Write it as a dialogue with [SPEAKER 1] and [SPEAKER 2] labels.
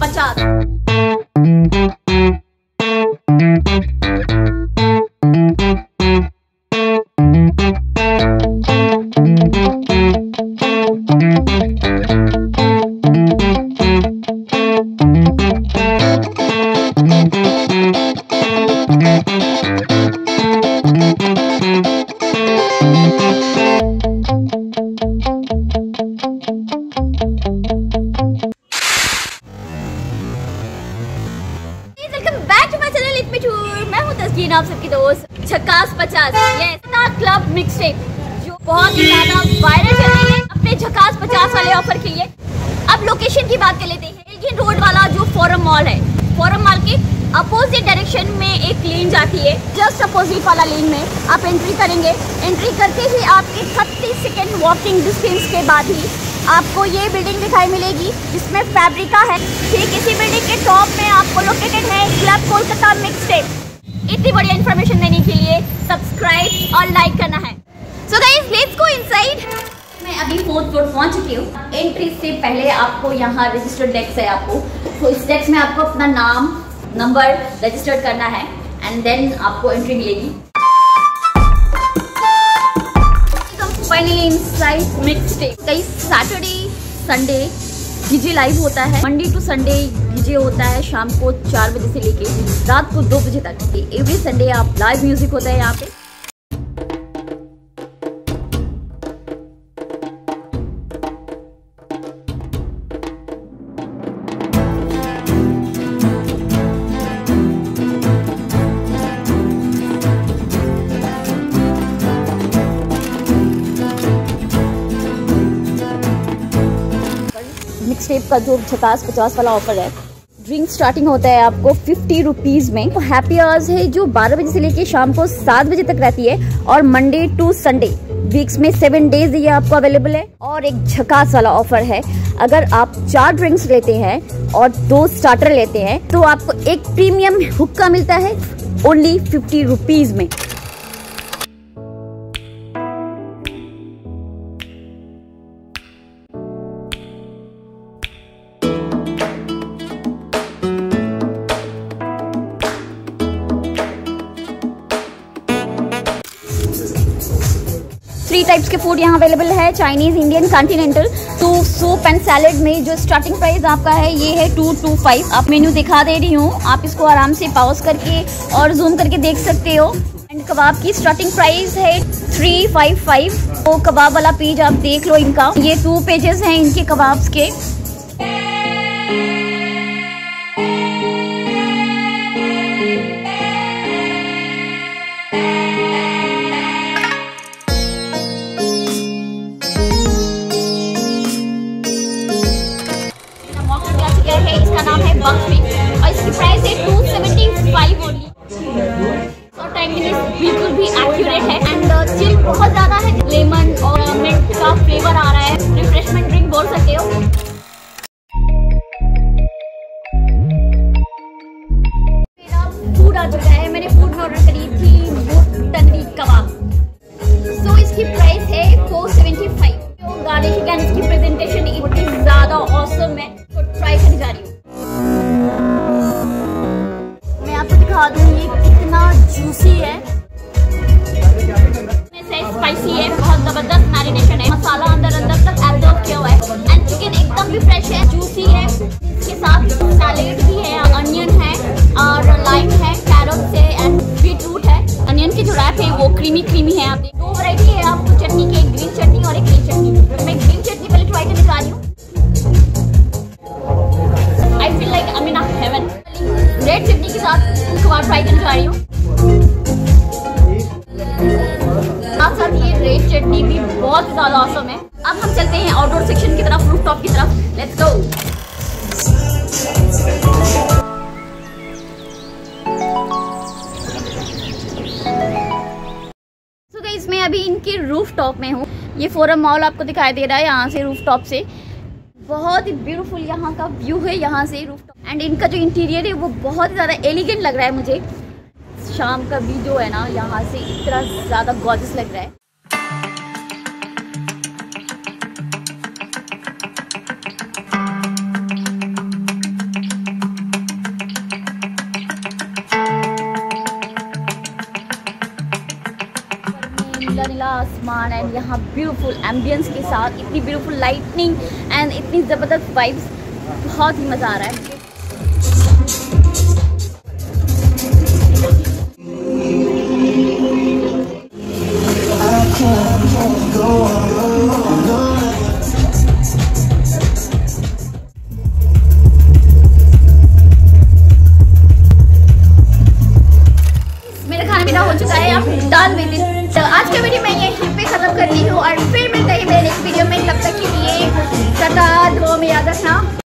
[SPEAKER 1] पचास हूँ आप सबकी दोस्त झकास पचास। ये क्लब मिक्स जो बहुत ही ज़्यादा वायरल चल रही है अपने झकास पचास वाले ऑफ़र के लिए। अब लोकेशन की बात कर लेते हैं। ये रोड वाला जो फोरम मॉल है फोरम मॉल के अपोजिट डायरेक्शन में एक लेन जाती है जस्ट अपोजिट वाला लेन में। आप एंट्री करेंगे। एंट्री करते ही आपके 30 सेकेंड वॉकिंग डिस्टेंस के बाद ही आपको ये बिल्डिंग दिखाई मिलेगी, जिसमें फैब्रिका है। ठीक इसी बिल्डिंग के टॉप में आपको लोकेटेड है क्लब कोलकाता मिक्स इतनी बढ़िया इन्फॉर्मेशन देने के लिए सब्सक्राइब और लाइक करना है। So guys let's go inside मैं अभी फोर्थ फ्लोर पहुँच चुकी हूँ। एंट्री से पहले आपको यहाँ रजिस्टर्ड डेस्क है आपको। तो इस डेस्क में आपको अपना नाम नंबर रजिस्टर्ड करना है एंड देन आपको एंट्री मिलेगी। फाइनली इनसाइड मिक्स डे कई सैटरडे संडे डीजे लाइव होता है। मंडे टू संडे डीजे होता है शाम को चार बजे से लेके रात को दो बजे तक। एवरी संडे आप लाइव म्यूज़िक होता है यहाँ पे। मिक्स टेप का जो छतास पचास वाला ऑफ़र है ड्रिंक स्टार्टिंग होता है आपको फिफ्टी रुपीज़ में। तो हैप्पी आवर्स है जो बारह बजे से लेके शाम को सात बजे तक रहती है और मंडे टू संडे वीक्स में सेवन डेज़ ये आपको अवेलेबल है और एक झकास वाला ऑफ़र है। अगर आप चार ड्रिंक्स लेते हैं और दो स्टार्टर लेते हैं तो आपको एक प्रीमियम हुक्का मिलता है ओनली फिफ्टी रुपीज़ में। टाइप्स के फ़ूड यहाँ अवेलेबल है चाइनीज़ इंडियन कॉन्टिनेंटल तो सूप एंड सैलड में जो स्टार्टिंग प्राइस आपका है, ये है टू टू फाइव आप मेन्यू दिखा दे रही हूँ, आप इसको आराम से पाउस करके और जूम करके देख सकते हो। एंड कबाब की स्टार्टिंग प्राइस है थ्री फाइव फाइव वो कबाब वाला पेज आप देख लो इनका। ये टू पेजेस हैं इनके कबाब्स के। नाम है बक्स और इसकी प्राइस है टू सेवेंटी फाइव ओनली और टाइमिंग बिल्कुल भी एक्यूरेट है। एंड चिल बहुत ज़्यादा है। लेमन जूसी है। स्पाइसी है, बहुत ज़बरदस्त मैरिनेशन है। मसाला अंदर अंदर तक एब्जॉर्ब किया हुआ है। एंड चिकन एकदम भी फ्रेश है जूसी है। इसके साथ सैलेड भी है अनियन है, और लाइम है कैरोट है एंड बीट रूट है। अनियन की जो रैप है, वो क्रीमी क्रीमी है। आप दो वैरायटी है, आपको चटनी के एक ग्रीन चटनी और एक ग्रीन चटनी। मैं ग्रीन चटनी पहले ट्राई करने जा रही हूँ। I feel like I mean heaven red chutney के साथ ट्राई करने जा रही हूँ। चटनी भी बहुत ज़्यादा औसम है। अब हम चलते हैं आउटडोर सेक्शन की तरफ़ रूफ टॉप की तरफ़। लेट्स गो मैं अभी इनके रूफ टॉप में हूँ। ये फोरम मॉल आपको दिखाई दे रहा है यहाँ से रूफ टॉप से। बहुत ही ब्यूटीफुल यहाँ का व्यू है, यहाँ से रूफ टॉप एंड इनका जो इंटीरियर है, वो बहुत ही ज़्यादा एलिगेंट लग रहा है मुझे। शाम का व्यू जो है ना, यहाँ से इतना ज़्यादा गॉर्जियस लग रहा है। नीला नीला आसमान एंड यहाँ ब्यूटीफुल एम्बियंस के साथ इतनी ब्यूटीफुल लाइटनिंग एंड इतनी ज़बरदस्त वाइब्स बहुत ही मज़ा आ रहा है। मेरा खाना पीना हो चुका है डन विद इट तो आज का वीडियो मैं यहीं पे ख़त्म कर रही हूँ और फिर मिलते हैं मेरे नेक्स्ट वीडियो में। तब तक के लिए सदा दो में याद रखना।